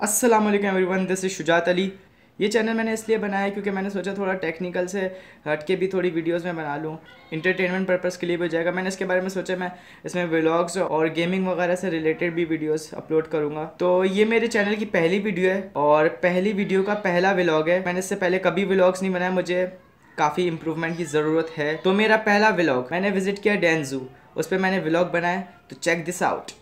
अस्सलाम वालेकुम everyone this is Shujat Ali ये चैनल मैंने इसलिए बनाया क्योंकि मैंने सोचा थोड़ा टेक्निकल से हट के भी थोड़ी वीडियोस में बना लूँ। इंटरटेनमेंट पर्पज़ के लिए भी हो जाएगा। मैंने इसके बारे में सोचा मैं इसमें व्लॉग्स और गेमिंग वगैरह से रिलेटेड भी वीडियोस अपलोड करूँगा। तो ये मेरे चैनल की पहली वीडियो है और पहली वीडियो का पहला व्लॉग है। मैंने इससे पहले कभी व्लॉग्स नहीं बनाया मुझे काफ़ी इंप्रूवमेंट की ज़रूरत है। तो मेरा पहला व्लॉग मैंने विज़िट किया डैन जू उस पर मैंने व्लॉग बनाया। तो चेक दिस आउट